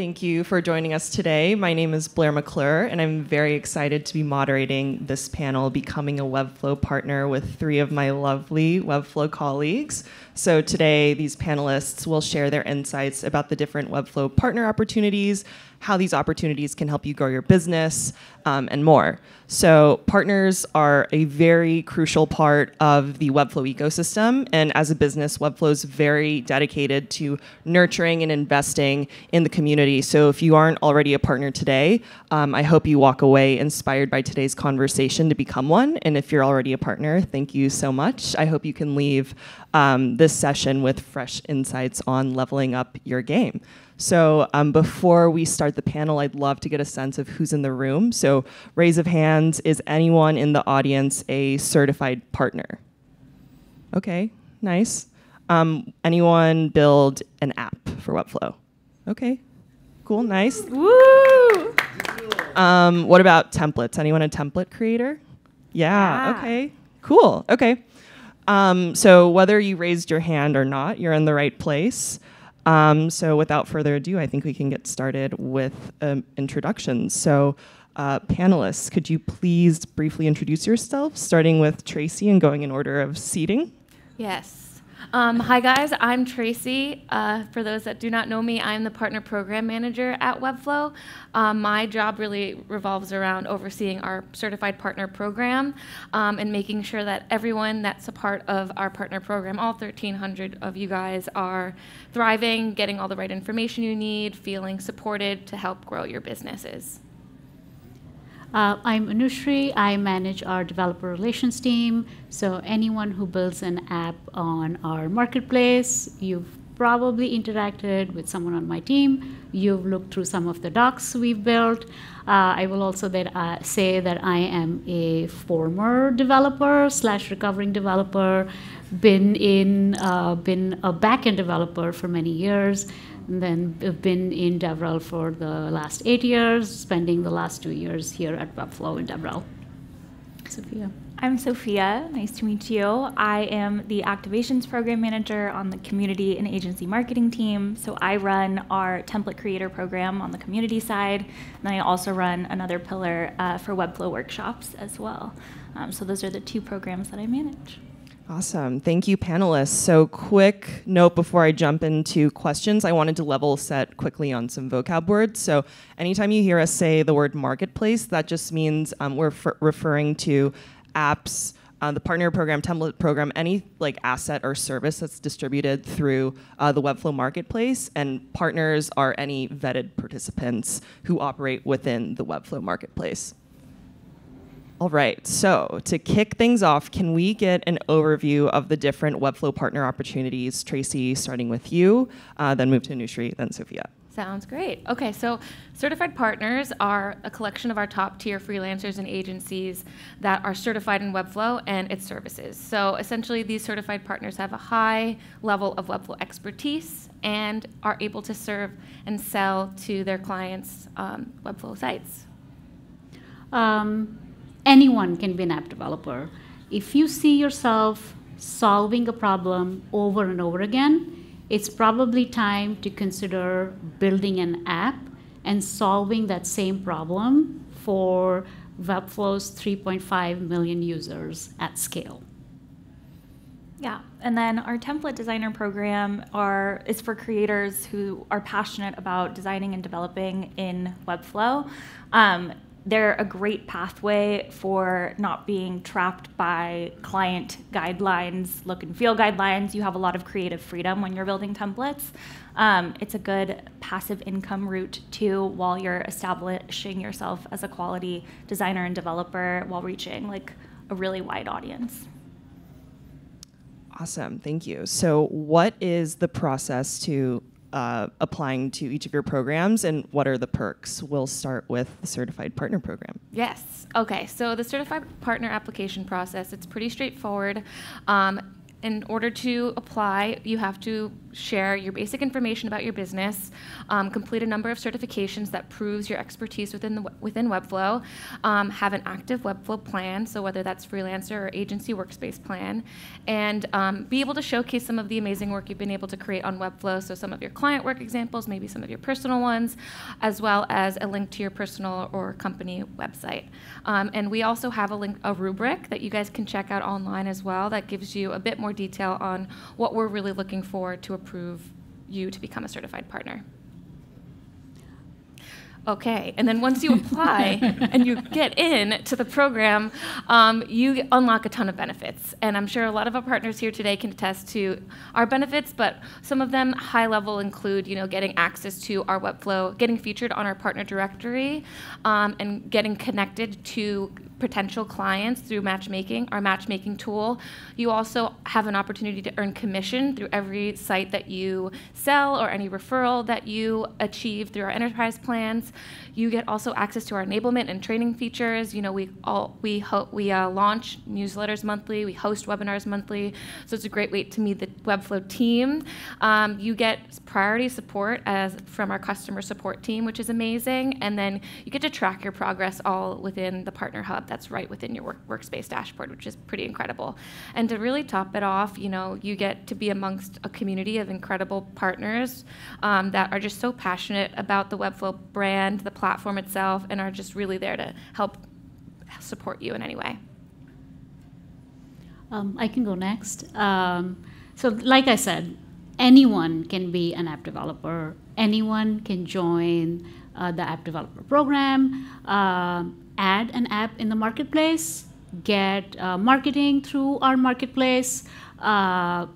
Thank you for joining us today. My name is Blair McClure, and I'm very excited to be moderating this panel, Becoming a Webflow Partner, with three of my lovely Webflow colleagues. So, today, these panelists will share their insights about the different Webflow partner opportunities, how these opportunities can help you grow your business, um, and more. So, partners are a very crucial part of the Webflow ecosystem. And as a business, Webflow is very dedicated to nurturing and investing in the community. So, if you aren't already a partner today, um, I hope you walk away inspired by today's conversation to become one. And if you're already a partner, thank you so much. I hope you can leave um, this session with fresh insights on leveling up your game. So um, before we start the panel, I'd love to get a sense of who's in the room. So raise of hands, is anyone in the audience a certified partner? Okay, nice. Um, anyone build an app for Webflow? Okay, cool, nice. Woo! Um, what about templates? Anyone a template creator? Yeah, Yeah. okay, cool, okay. Um, so whether you raised your hand or not, you're in the right place. Um, so without further ado, I think we can get started with um, introductions. So uh, panelists, could you please briefly introduce yourself, starting with Tracy and going in order of seating? Yes. Um, hi, guys. I'm Tracy. Uh, for those that do not know me, I'm the partner program manager at Webflow. Um, my job really revolves around overseeing our certified partner program um, and making sure that everyone that's a part of our partner program, all 1,300 of you guys, are thriving, getting all the right information you need, feeling supported to help grow your businesses. Uh, I'm Anushri. I manage our developer relations team. So, anyone who builds an app on our marketplace, you've probably interacted with someone on my team. You've looked through some of the docs we've built. Uh, I will also that, uh, say that I am a former developer slash recovering developer. Been in, uh, been a backend developer for many years and then I've been in DevRel for the last eight years, spending the last two years here at Webflow in DevRel. Sophia. I'm Sophia. Nice to meet you. I am the activations program manager on the community and agency marketing team. So I run our template creator program on the community side. And then I also run another pillar uh, for Webflow workshops as well. Um, so those are the two programs that I manage. Awesome. Thank you, panelists. So, quick note before I jump into questions, I wanted to level set quickly on some vocab words. So, anytime you hear us say the word marketplace, that just means um, we're referring to apps. Uh, the partner program, template program, any like asset or service that's distributed through uh, the Webflow marketplace, and partners are any vetted participants who operate within the Webflow marketplace. All right, so to kick things off, can we get an overview of the different Webflow partner opportunities? Tracy, starting with you, uh, then move to Anushri, then Sophia. Sounds great. Okay, so certified partners are a collection of our top tier freelancers and agencies that are certified in Webflow and its services. So essentially, these certified partners have a high level of Webflow expertise and are able to serve and sell to their clients' um, Webflow sites. Um, anyone can be an app developer. If you see yourself solving a problem over and over again, it's probably time to consider building an app and solving that same problem for Webflow's 3.5 million users at scale. Yeah, and then our template designer program are is for creators who are passionate about designing and developing in Webflow. Um, they're a great pathway for not being trapped by client guidelines, look and feel guidelines. You have a lot of creative freedom when you're building templates. Um, it's a good passive income route too while you're establishing yourself as a quality designer and developer while reaching like a really wide audience. Awesome, thank you. So, what is the process to uh, applying to each of your programs, and what are the perks? We'll start with the certified partner program. Yes. Okay. So the certified partner application process, it's pretty straightforward. Um, in order to apply, you have to share your basic information about your business, um, complete a number of certifications that proves your expertise within the, within Webflow, um, have an active Webflow plan, so whether that's freelancer or agency workspace plan, and um, be able to showcase some of the amazing work you've been able to create on Webflow, so some of your client work examples, maybe some of your personal ones, as well as a link to your personal or company website. Um, and we also have a link, a rubric that you guys can check out online as well that gives you a bit more detail on what we're really looking for to approve you to become a certified partner. Okay, and then once you apply and you get in to the program, um, you unlock a ton of benefits. And I'm sure a lot of our partners here today can attest to our benefits, but some of them high level include, you know, getting access to our Webflow, getting featured on our partner directory, um, and getting connected to potential clients through matchmaking, our matchmaking tool. You also have an opportunity to earn commission through every site that you sell or any referral that you achieve through our enterprise plans. You get also access to our enablement and training features. You know, we all we we uh, launch newsletters monthly. We host webinars monthly. So it's a great way to meet the Webflow team. Um, you get priority support as from our customer support team, which is amazing. And then you get to track your progress all within the partner hub. That's right within your work, workspace dashboard, which is pretty incredible. And to really top it off, you know, you get to be amongst a community of incredible partners um, that are just so passionate about the Webflow brand, the platform itself, and are just really there to help support you in any way. Um, I can go next. Um, so, like I said, anyone can be an app developer. Anyone can join uh, the app developer program, uh, add an app in the marketplace, get uh, marketing through our marketplace, uh,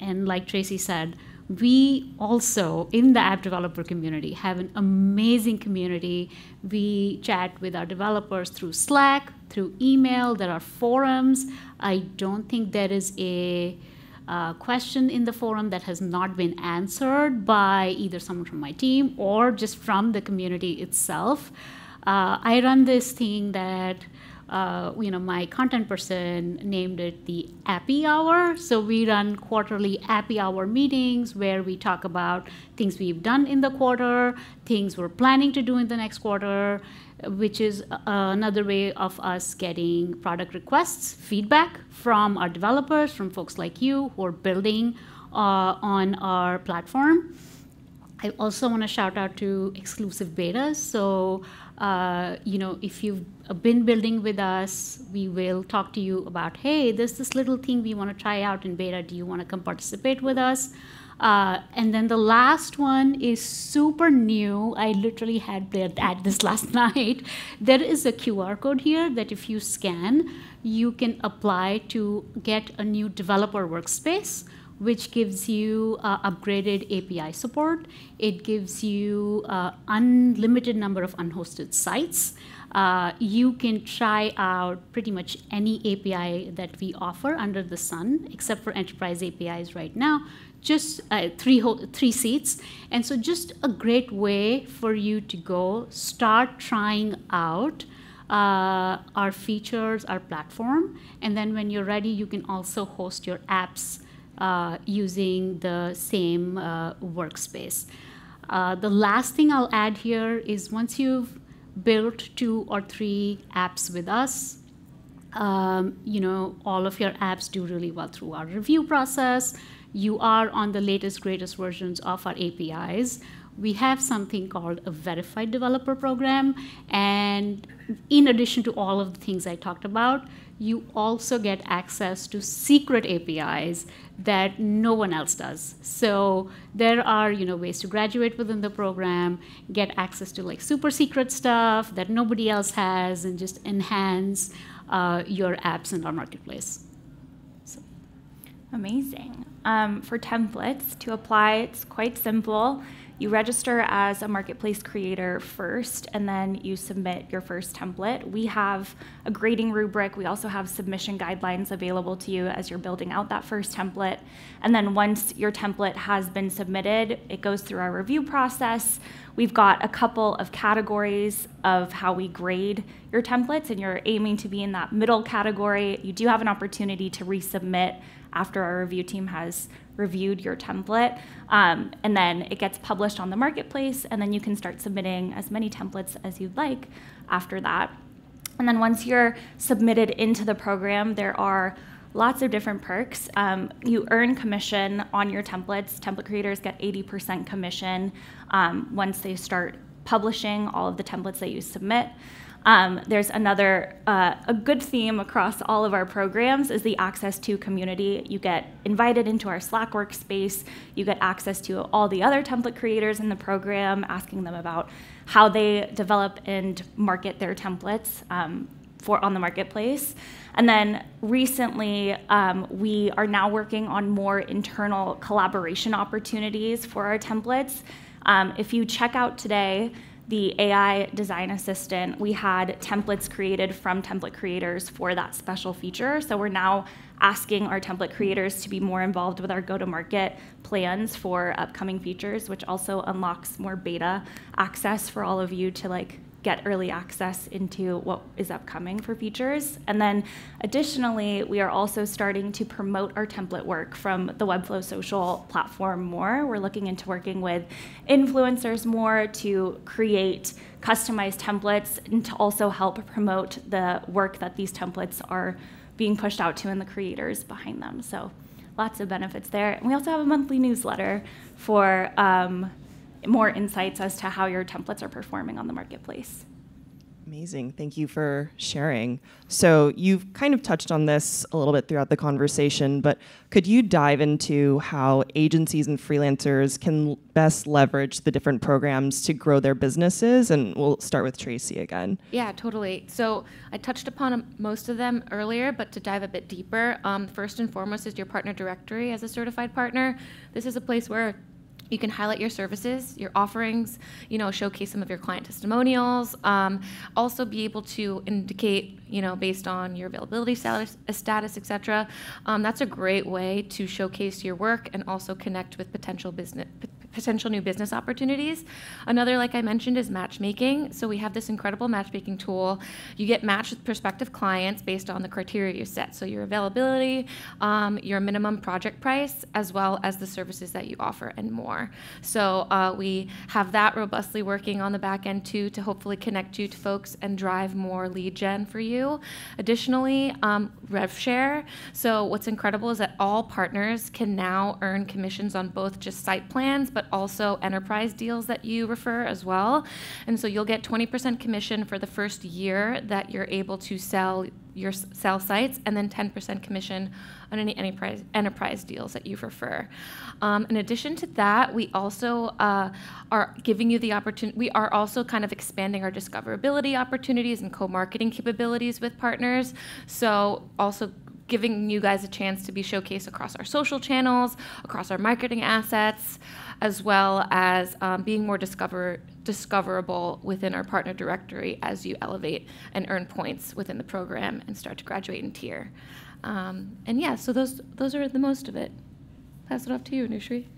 and like Tracy said, we also in the app developer community have an amazing community. We chat with our developers through slack through email. There are forums. I don't think there is a uh, question in the forum that has not been answered by either someone from my team or just from the community itself uh, i run this thing that uh, you know, my content person named it the Appy Hour. So we run quarterly Appy Hour meetings where we talk about things we've done in the quarter, things we're planning to do in the next quarter, which is uh, another way of us getting product requests, feedback from our developers, from folks like you who are building uh, on our platform. I also want to shout out to exclusive betas. So, uh, you know, if you've been building with us, we will talk to you about, hey, there's this little thing we want to try out in beta. Do you want to come participate with us? Uh, and then the last one is super new. I literally had at this last night. There is a QR code here that if you scan, you can apply to get a new developer workspace which gives you uh, upgraded API support. It gives you uh, unlimited number of unhosted sites. Uh, you can try out pretty much any API that we offer under the sun, except for enterprise APIs right now. Just uh, three three seats, and so just a great way for you to go start trying out uh, our features, our platform, and then when you're ready, you can also host your apps uh, using the same uh, workspace. Uh, the last thing I'll add here is once you've built two or three apps with us, um, you know, all of your apps do really well through our review process. You are on the latest, greatest versions of our APIs. We have something called a verified developer program. And in addition to all of the things I talked about, you also get access to secret APIs that no one else does. So there are you know ways to graduate within the program, get access to like super secret stuff that nobody else has, and just enhance uh, your apps in our marketplace. So. Amazing. Um, for templates to apply, it's quite simple. You register as a marketplace creator first, and then you submit your first template. We have a grading rubric. We also have submission guidelines available to you as you're building out that first template. And then once your template has been submitted, it goes through our review process. we've got a couple of categories of how we grade your templates, and you're aiming to be in that middle category. You do have an opportunity to resubmit after our review team has reviewed your template. Um, and then it gets published on the marketplace, and then you can start submitting as many templates as you'd like after that. And then once you're submitted into the program, there are lots of different perks. Um, you earn commission on your templates. Template creators get 80% commission um, once they start publishing all of the templates that you submit. Um, there's another, uh, a good theme across all of our programs is the access to community. You get invited into our Slack workspace. You get access to all the other template creators in the program, asking them about how they develop and market their templates um, for on the marketplace. And then recently, um, we are now working on more internal collaboration opportunities for our templates. Um, if you check out today, the AI design assistant, we had templates created from template creators for that special feature. So we're now asking our template creators to be more involved with our go to market plans for upcoming features, which also unlocks more beta access for all of you to like get early access into what is upcoming for features. And then additionally, we are also starting to promote our template work from the Webflow social platform more. We're looking into working with influencers more to create customized templates and to also help promote the work that these templates are being pushed out to and the creators behind them. So lots of benefits there. And we also have a monthly newsletter for um, more insights as to how your templates are performing on the marketplace. Amazing. Thank you for sharing. So, you've kind of touched on this a little bit throughout the conversation, but could you dive into how agencies and freelancers can best leverage the different programs to grow their businesses? And we'll start with Tracy again. Yeah, totally. So, I touched upon most of them earlier, but to dive a bit deeper, um, first and foremost is your partner directory as a certified partner. This is a place where you can highlight your services, your offerings, you know, showcase some of your client testimonials. Um, also be able to indicate, you know, based on your availability status, status etc. Um, that's a great way to showcase your work and also connect with potential business potential new business opportunities. Another, like I mentioned, is matchmaking. So we have this incredible matchmaking tool. You get matched with prospective clients based on the criteria you set. So your availability, um, your minimum project price, as well as the services that you offer and more. So uh, we have that robustly working on the back end too to hopefully connect you to folks and drive more lead gen for you. Additionally, um, RevShare. So what's incredible is that all partners can now earn commissions on both just site plans, but but also enterprise deals that you refer as well. And so you'll get 20% commission for the first year that you're able to sell your sell sites, and then 10% commission on any enterprise, enterprise deals that you refer. Um, in addition to that, we also uh, are giving you the opportunity, we are also kind of expanding our discoverability opportunities and co marketing capabilities with partners. So, also giving you guys a chance to be showcased across our social channels, across our marketing assets, as well as um, being more discover discoverable within our partner directory as you elevate and earn points within the program and start to graduate in tier. Um, and yeah, so those those are the most of it. Pass it off to you, Nushree.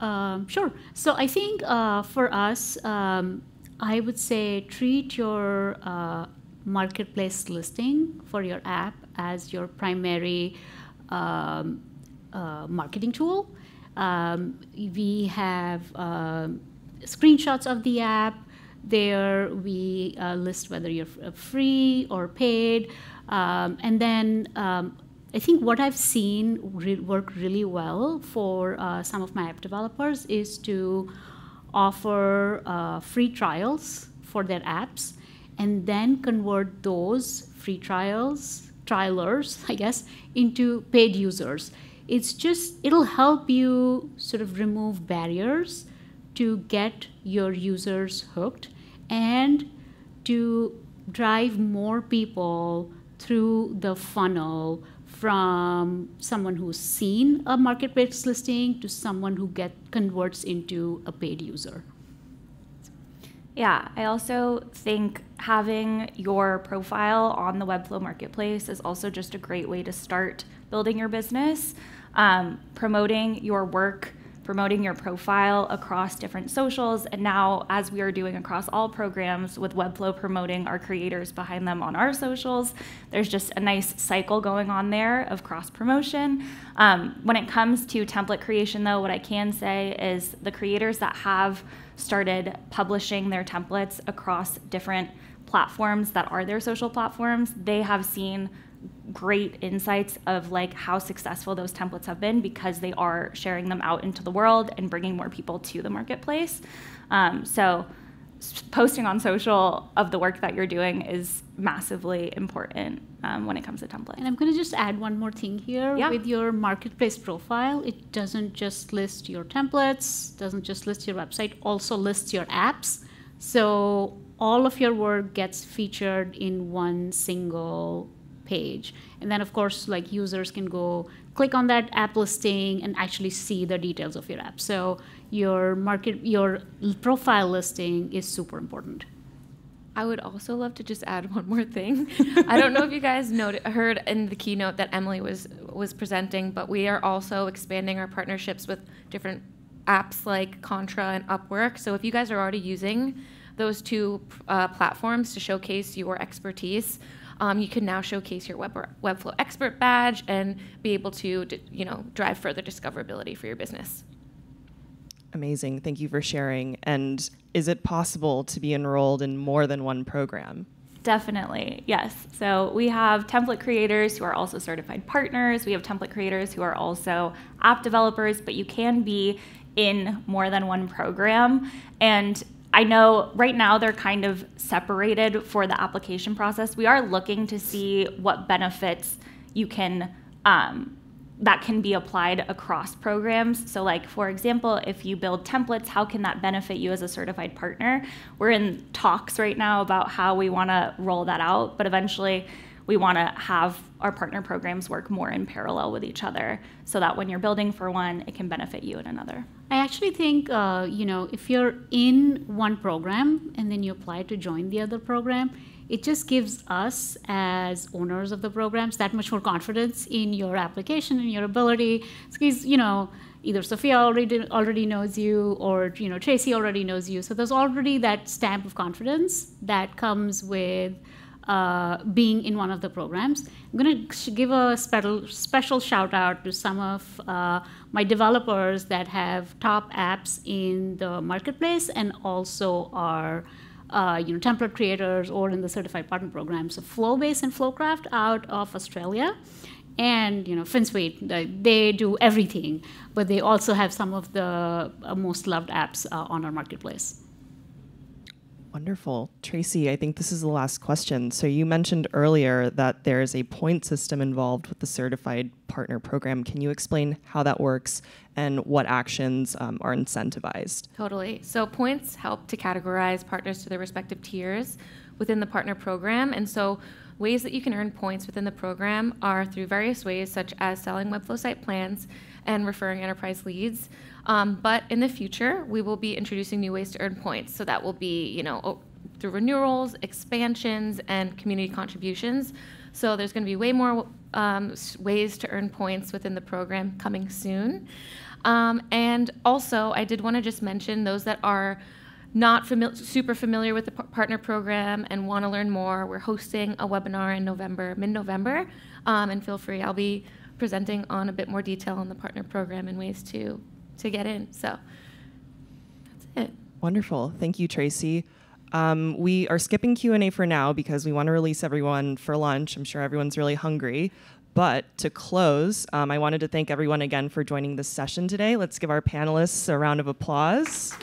Um, sure. So I think uh, for us, um, I would say treat your uh, marketplace listing for your app as your primary um, uh, marketing tool. Um, we have uh, screenshots of the app. There we uh, list whether you're uh, free or paid. Um, and then um, I think what I've seen re- work really well for uh, some of my app developers is to offer uh, free trials for their apps and then convert those free trials trialers, I guess, into paid users. It's just, it'll help you sort of remove barriers to get your users hooked and to drive more people through the funnel from someone who's seen a marketplace listing to someone who get converts into a paid user. Yeah, I also think having your profile on the Webflow Marketplace is also just a great way to start building your business, um, promoting your work promoting your profile across different socials. And now, as we are doing across all programs with Webflow promoting our creators behind them on our socials, there's just a nice cycle going on there of cross promotion. Um, when it comes to template creation, though, what I can say is the creators that have started publishing their templates across different platforms that are their social platforms, they have seen great insights of like how successful those templates have been because they are sharing them out into the world and bringing more people to the marketplace. Um, so posting on social of the work that you're doing is massively important um, when it comes to templates. And I'm going to just add one more thing here yeah. with your marketplace profile. It doesn't just list your templates, doesn't just list your website, also lists your apps. So all of your work gets featured in one single page. And then, of course, like users can go click on that app listing and actually see the details of your app. So your market, your profile listing is super important. I would also love to just add one more thing. I don't know if you guys noted, heard in the keynote that Emily was was presenting, but we are also expanding our partnerships with different apps like Contra and Upwork. So if you guys are already using those two uh, platforms to showcase your expertise, um, you can now showcase your Web, Webflow expert badge and be able to, you know, drive further discoverability for your business. Amazing. Thank you for sharing. And is it possible to be enrolled in more than one program? Definitely, yes. So we have template creators who are also certified partners. We have template creators who are also app developers, but you can be in more than one program. And I know right now they're kind of separated for the application process. We are looking to see what benefits you can um, that can be applied across programs. So, like for example, if you build templates, how can that benefit you as a certified partner? We're in talks right now about how we want to roll that out, but eventually we want to have our partner programs work more in parallel with each other so that when you're building for one, it can benefit you in another. I actually think, uh, you know, if you're in one program and then you apply to join the other program, it just gives us as owners of the programs that much more confidence in your application and your ability. Because, you know, either Sophia already already knows you or you know Tracy already knows you. So there's already that stamp of confidence that comes with uh, being in one of the programs. I'm going to give a special, special shout out to some of uh, my developers that have top apps in the marketplace and also are uh, you know, template creators or in the certified partner program. So Flowbase and Flowcraft out of Australia and you know Finsweet, they do everything, but they also have some of the uh, most loved apps uh, on our marketplace. Wonderful. Tracy, I think this is the last question. So you mentioned earlier that there is a point system involved with the certified partner program. Can you explain how that works and what actions um, are incentivized? Totally. So points help to categorize partners to their respective tiers within the partner program. And so ways that you can earn points within the program are through various ways, such as selling Webflow site plans and referring enterprise leads. Um, but in the future, we will be introducing new ways to earn points. So that will be, you know, through renewals, expansions, and community contributions. So there's going to be way more um, ways to earn points within the program coming soon. Um, and also, I did want to just mention those that are not fami super familiar with the partner program and want to learn more, we're hosting a webinar in November, mid-November, um, and feel free. I'll be presenting on a bit more detail on the partner program and ways to to get in. So that's it. Wonderful. Thank you, Tracy. Um, we are skipping Q&A for now because we want to release everyone for lunch. I'm sure everyone's really hungry. But to close, um, I wanted to thank everyone again for joining this session today. Let's give our panelists a round of applause.